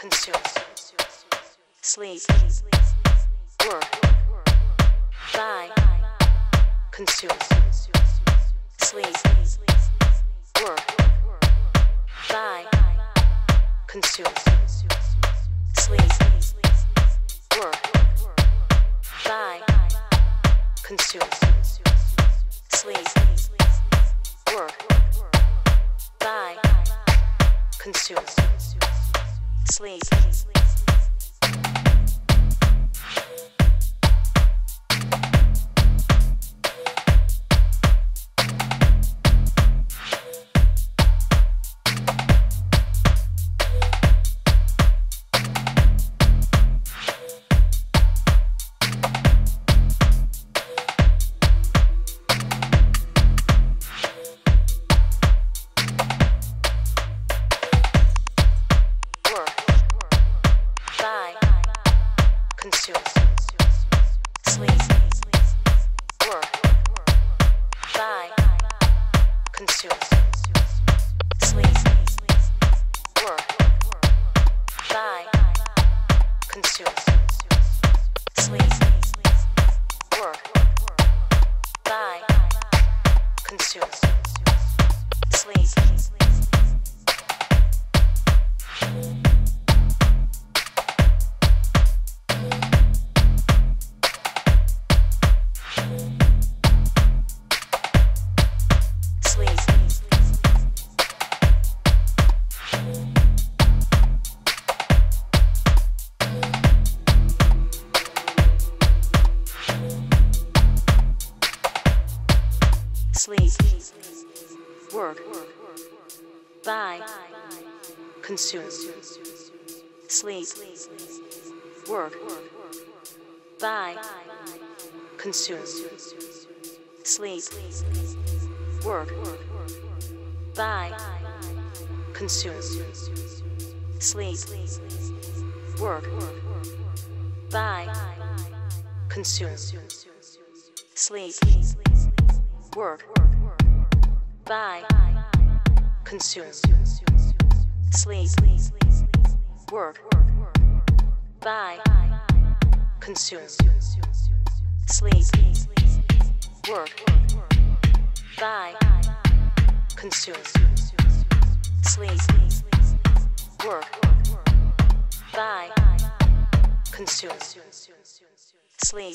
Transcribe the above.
consume, sleep, work, buy, consume, sleep, work, buy, consume, sleep, work, buy, consume, sleep, work, buy, consume, sleep. sleep. Consume, sleep, work, buy, consume, buy, consume, sleep, work, buy, consume, sleep, work, buy, consume, sleep, work, buy, consume, sleep, work, buy, consume, sleep, work, buy, consume, sleep, work, buy, consume, sleep, work, buy, consume, sleep.